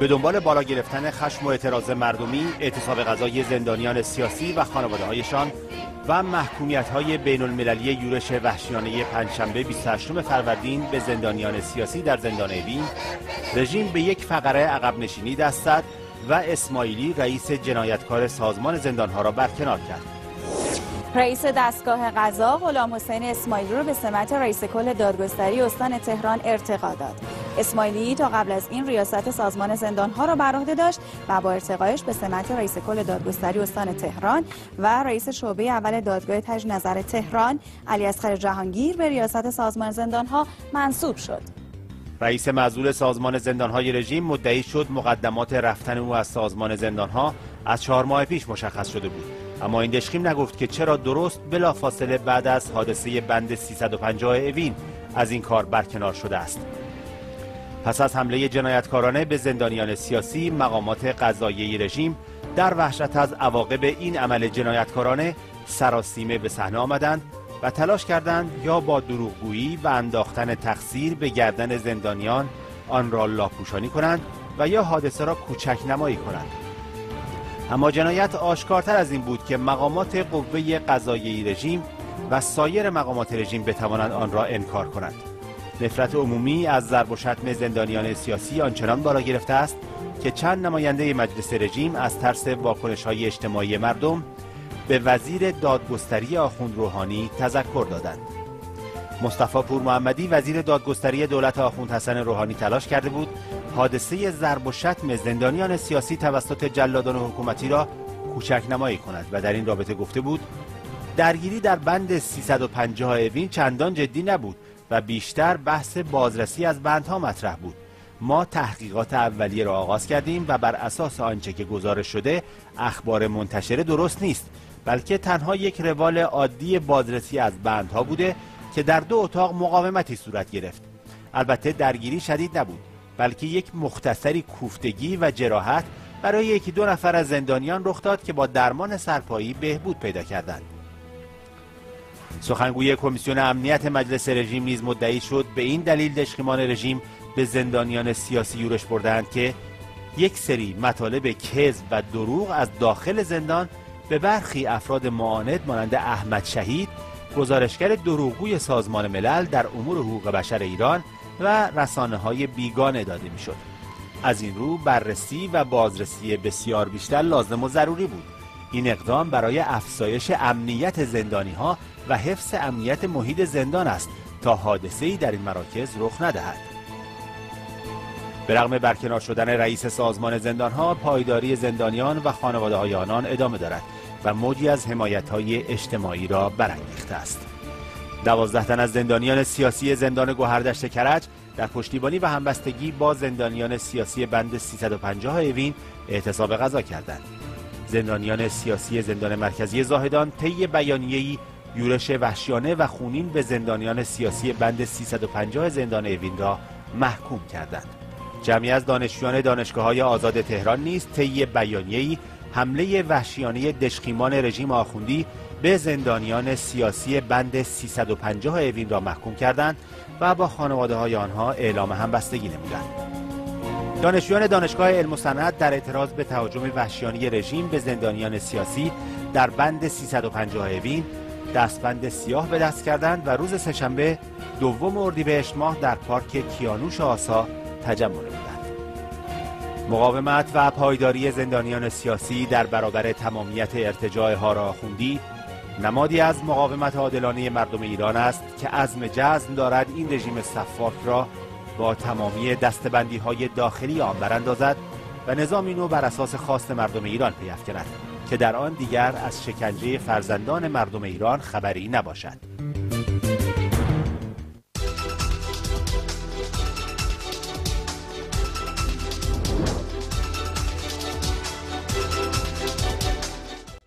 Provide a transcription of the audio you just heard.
به دنبال بالا گرفتن خشم و اعتراض مردمی اعتصاب غذای زندانیان سیاسی و خانواده هایشان و محکومیت های بین المللی یورش وحشیانه پنجشنبه 28 فروردین به زندانیان سیاسی در زندان اوین رژیم به یک فقره عقب نشینی دست زد و اسماعیلی رئیس جنایتکار سازمان زندانها را برکنار کرد رئیس دستگاه قضا غلام حسین اسماعیلی رو به سمت رئیس کل دادگستری استان تهران ارتقا داد. اسماعیلی تا قبل از این ریاست سازمان زندانها را بر عهده داشت و با ارتقایش به سمت رئیس کل دادگستری استان تهران و رئیس شعبه اول دادگاه تجدید نظر تهران علی اصغر جهانگیر به ریاست سازمان زندانها منصوب شد. رئیس معزول سازمان زندانهای رژیم مدعی شد مقدمات رفتن او از سازمان زندانها از چهار ماه پیش مشخص شده بود اما این دشخیم نگفت که چرا درست بلافاصله بعد از حادثه بند 350 اوین از این کار برکنار شده است پس از حمله جنایتکارانه به زندانیان سیاسی مقامات قضایی رژیم در وحشت از عواقب این عمل جنایتکارانه سراسیمه به صحنه آمدند و تلاش کردند یا با دروغگویی و انداختن تقصیر به گردن زندانیان آن را لاپوشانی کنند و یا حادثه را کوچک نمایی کنند. اما جنایت آشکارتر از این بود که مقامات قوه قضایی رژیم و سایر مقامات رژیم بتوانند آن را انکار کنند. نفرت عمومی از ضرب و شتم زندانیان سیاسی آنچنان بالا گرفته است که چند نماینده مجلس رژیم از ترس واکنش های اجتماعی مردم به وزیر دادگستری آخوند روحانی تذکر دادند. مصطفی پور محمدی وزیر دادگستری دولت آخوند حسن روحانی تلاش کرده بود حادثه ضرب و شتم زندانیان سیاسی توسط جلادان حکومتی را کوچک نمایی کند و در این رابطه گفته بود درگیری در بند 350 اوین چندان جدی نبود. و بیشتر بحث بازرسی از بندها مطرح بود. ما تحقیقات اولیه را آغاز کردیم و بر اساس آنچه که گزارش شده اخبار منتشره درست نیست بلکه تنها یک روال عادی بازرسی از بندها بوده که در دو اتاق مقاومتی صورت گرفت. البته درگیری شدید نبود بلکه یک مختصری کوفتگی و جراحت برای یکی دو نفر از زندانیان رخ داد که با درمان سرپایی بهبود پیدا کردند. سخنگوی کمیسیون امنیت مجلس رژیم نیز مدعی شد به این دلیل دشخیمان رژیم به زندانیان سیاسی یورش بردند که یک سری مطالب کذب و دروغ از داخل زندان به برخی افراد معاند مانند احمد شهید گزارشگر دروغگوی سازمان ملل در امور حقوق بشر ایران و رسانه های بیگانه داده می‌شد. از این رو بررسی و بازرسی بسیار بیشتر لازم و ضروری بود این اقدام برای افزایش امنیت زندانی ها و حفظ امنیت محیط زندان است تا حادثه ای در این مراکز رخ ندهد. به رغم برکنار شدن رئیس سازمان زندان ها پایداری زندانیان و خانواده های آنان ادامه دارد و موجی از حمایت های اجتماعی را برانگیخته است. دوازده تن از زندانیان سیاسی زندان گوهردشت کرج در پشتیبانی و همبستگی با زندانیان سیاسی بند 350 اوین اعتصاب غذا کردند. زندانیان سیاسی زندان مرکزی زاهدان طی بیانیه‌ای یورش وحشیانه و خونین به زندانیان سیاسی بند 350 زندان اوین را محکوم کردند جمعی از دانشجویان دانشگاه های آزاد تهران نیز طی بیانیه‌ای حمله وحشیانه دشخیمان رژیم آخوندی به زندانیان سیاسی بند 350 اوین را محکوم کردند و با خانواده های آنها اعلام همبستگی نمودند. دانشجویان دانشگاه علم و صنعت در اعتراض به تهاجم وحشیانه رژیم به زندانیان سیاسی در بند 350 اوین دستبند سیاه به دست کردند و روز سهشنبه دوم اردیبهشت ماه در پارک کیانوش آسا تجمع نمودند. مقاومت و پایداری زندانیان سیاسی در برابر تمامیت ارتجاع هارا آخوندی نمادی از مقاومت عادلانه مردم ایران است که عزم جزم دارد این رژیم صفاک را با تمامی دستبندی های داخلی آن براندازد و نظامی نو بر اساس خواست مردم ایران پیافکند که در آن دیگر از شکنجه فرزندان مردم ایران خبری نباشد.